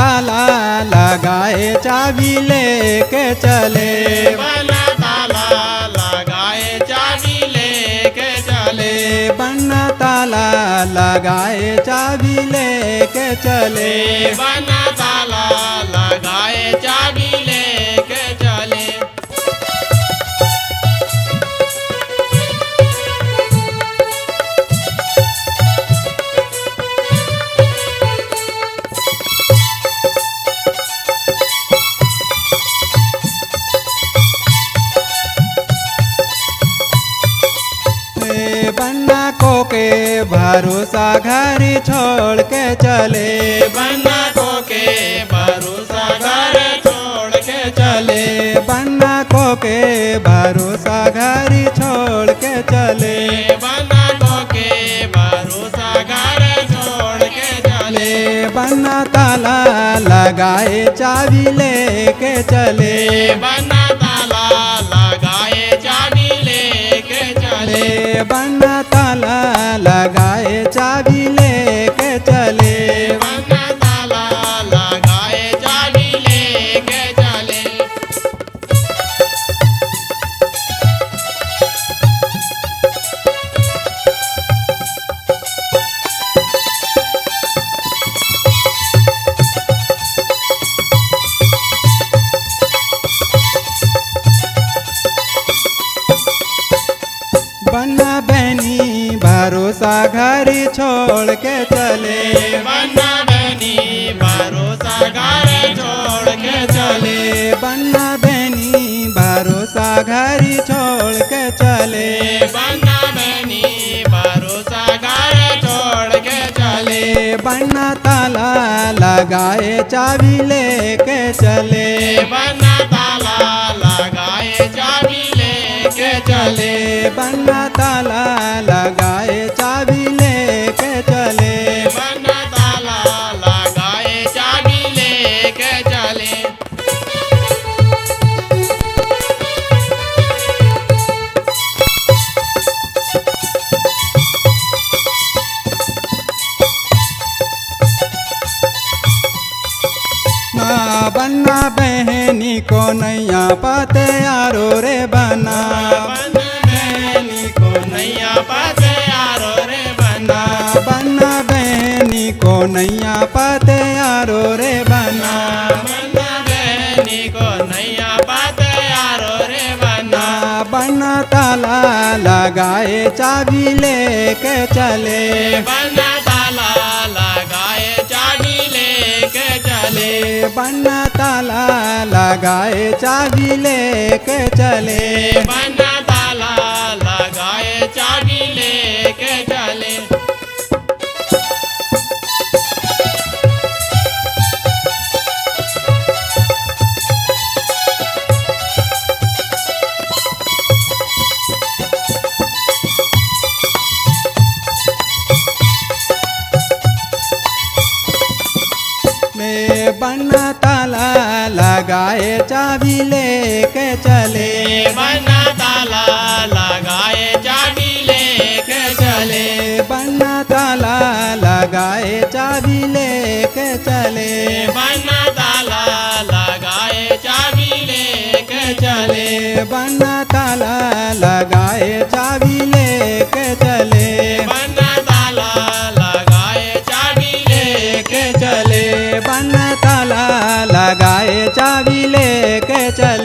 ताला लगाए चाबी लेके चले। बना ताला लगाए चाबी लेके चले। बना ताला लगाए चाबी लेके चले। बना भरोसा घर छोड़ के चले। बना को के भरोसा घर छोड़ के चले। बन्ना को के भरोसा घर छोड़ के चले। बना को के भरोसा घर छोड़ के चले। बन्ना ताला लगाए चाबी लेके चले। बना लगा ताला लगाए बन्ना बहनी भरोसा घर छोड़ के चले बना बनी भरोसा घर छोड़ के चले। बन्ना बहनी भरोसा घर छोड़ के चले। बना बनी भरोसा घर छोड़ के चले। चले बन्ना ताला लगाए चाबी लेके चले। बन्ना बहनी को नैया पाते यारो रे बना। बन बहनी को नैया पाते यारो रे बना। ना बन्ना बहनी को नैया पाते यारो रे बना। बना बहनी को नैया पाते यारो रे बना। ना बन्ना ताला लगाए चाबी लेके चले। बना बन्ना ताला लगाए चाबी लेके में बन्ना ताला लगाए चाबी लेके चले। बना ताला लगाए चाबी लेके चले। बना ताला लगाए चाबी लेके चले। बना ताला लगाए चाबी लेके चले। बन्ना चाबी लेके चले।